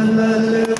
Rana